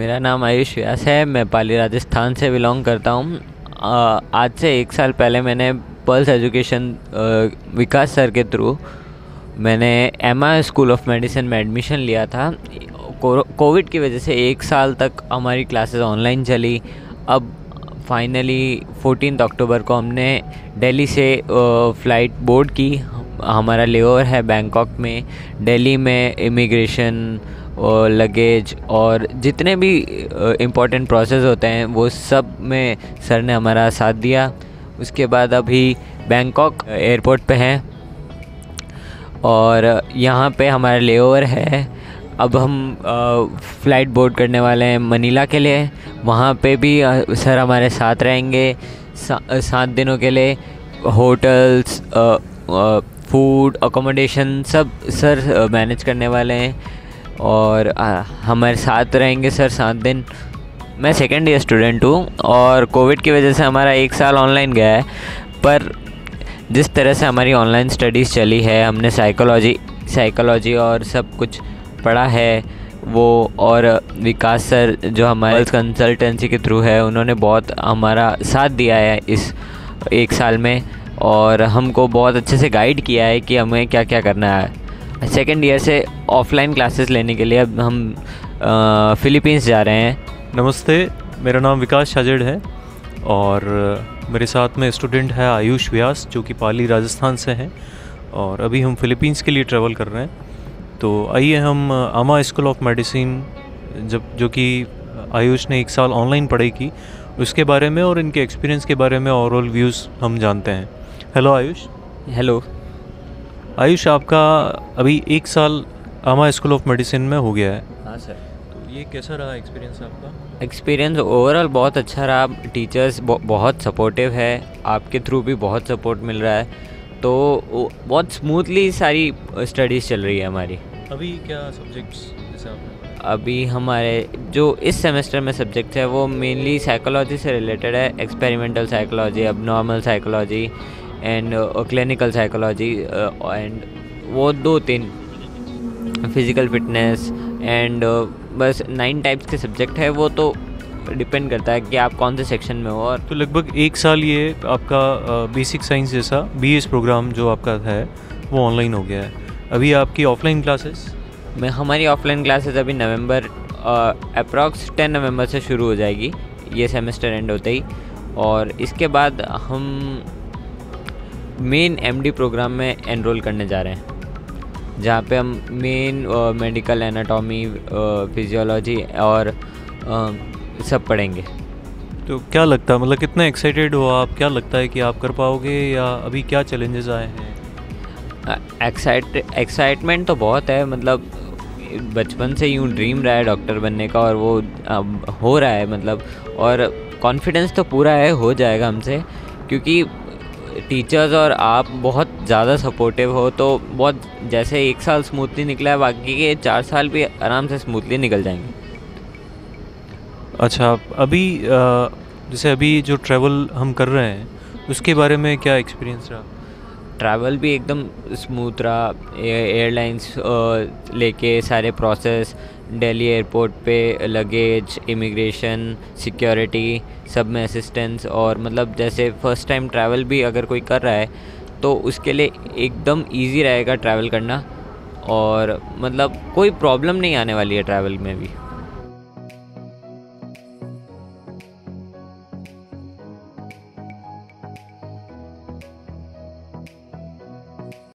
मेरा नाम आयुष व्यास है, मैं पाली राजस्थान से बिलोंग करता हूँ। आज से एक साल पहले मैंने पल्स एजुकेशन विकास सर के थ्रू मैंने एम स्कूल ऑफ़ मेडिसिन में एडमिशन लिया था। कोविड की वजह से एक साल तक हमारी क्लासेस ऑनलाइन चली। अब फाइनली फोर्टीन अक्टूबर को हमने दिल्ली से फ़्लाइट बोर्ड की। हमारा लेओवर है बैंकॉक में। दिल्ली में इमिग्रेशन लगेज और जितने भी इम्पोर्टेंट प्रोसेस होते हैं वो सब में सर ने हमारा साथ दिया। उसके बाद अभी बैंकॉक एयरपोर्ट पे हैं। और यहाँ पे हमारा लेओवर है। अब हम फ़्लाइट बोर्ड करने वाले हैं मनीला के लिए। वहाँ पे भी सर हमारे साथ रहेंगे सा, सात दिनों के लिए। होटल्स फ़ूड अकोमोडेशन सब सर मैनेज करने वाले हैं। और हमारे साथ रहेंगे सर सात दिन। मैं सेकेंड ईयर स्टूडेंट हूँ और कोविड की वजह से हमारा एक साल ऑनलाइन गया है। पर जिस तरह से हमारी ऑनलाइन स्टडीज़ चली है, हमने साइकोलॉजी साइकोलॉजी और सब कुछ पढ़ा है, वो और विकास सर जो हमारे कंसल्टेंसी के थ्रू है, उन्होंने बहुत हमारा साथ दिया है इस एक साल में। और हमको बहुत अच्छे से गाइड किया है कि हमें क्या क्या करना है। सेकेंड ईयर से ऑफलाइन क्लासेस लेने के लिए अब हम फ़िलीपींस जा रहे हैं। नमस्ते मेरा नाम विकास शाजड़ है और मेरे साथ में स्टूडेंट है आयुष व्यास जो कि पाली राजस्थान से हैं और अभी हम फ़िलीपींस के लिए ट्रैवल कर रहे हैं। तो आइए हम आमा स्कूल ऑफ़ मेडिसिन जब जो कि आयुष ने एक साल ऑनलाइन पढ़ाई की उसके बारे में और इनके एक्सपीरियंस के बारे में ओवरऑल व्यूज़ हम जानते हैं। हेलो आयुष। हेलो आयुष आपका अभी एक साल आमा स्कूल ऑफ़ मेडिसिन में हो गया है। हाँ सर। तो ये कैसा रहा एक्सपीरियंस आपका? एक्सपीरियंस ओवरऑल बहुत अच्छा रहा। टीचर्स बहुत सपोर्टिव है। आपके थ्रू भी बहुत सपोर्ट मिल रहा है। तो बहुत स्मूथली सारी स्टडीज़ चल रही है हमारी। अभी क्या सब्जेक्ट्स अभी हमारे जो इस सेमेस्टर में सब्जेक्ट है वो मेनली साइकोलॉजी से रिलेटेड है। एक्सपेरिमेंटल साइकोलॉजी अब normal psychology and clinical psychology and वो दो तीन फ़िज़िकल फिटनेस एंड बस नाइन टाइप्स के सब्जेक्ट है वो तो डिपेंड करता है कि आप कौन से सेक्शन में हो और तो लगभग एक साल ये आपका बेसिक साइंस जैसा बीएस प्रोग्राम जो आपका है वो ऑनलाइन हो गया है। अभी आपकी ऑफलाइन क्लासेस मैं हमारी ऑफलाइन क्लासेस अभी नवंबर अप्रॉक्स टेन नवंबर से शुरू हो जाएगी ये सेमेस्टर एंड होते ही। और इसके बाद हम मेन एमडी प्रोग्राम में एनरोल करने जा रहे हैं। जहाँ पे हम मेन मेडिकल एनाटॉमी फिजियोलॉजी और सब पढ़ेंगे। तो क्या लगता है मतलब कितना एक्साइटेड हो आप? क्या लगता है कि आप कर पाओगे या अभी क्या चैलेंजेस आए हैं? एक्साइट एक्साइटमेंट तो बहुत है मतलब बचपन से यूँ ड्रीम रहा है डॉक्टर बनने का और वो अब हो रहा है मतलब और कॉन्फिडेंस तो पूरा है हो जाएगा हमसे क्योंकि टीचर्स और आप बहुत ज़्यादा सपोर्टिव हो तो बहुत जैसे एक साल स्मूथली निकला है, बाकी के चार साल भी आराम से स्मूथली निकल जाएँगे। अच्छा अभी जैसे अभी जो ट्रैवल हम कर रहे हैं, उसके बारे में क्या एक्सपीरियंस रहा? ट्रैवल भी एकदम स्मूथ रहा। एयरलाइंस लेके सारे प्रोसेस दिल्ली एयरपोर्ट पे लगेज इमिग्रेशन सिक्योरिटी सब में असिस्टेंस और मतलब जैसे फ़र्स्ट टाइम ट्रैवल भी अगर कोई कर रहा है तो उसके लिए एकदम इजी रहेगा ट्रैवल करना। और मतलब कोई प्रॉब्लम नहीं आने वाली है ट्रैवल में भी।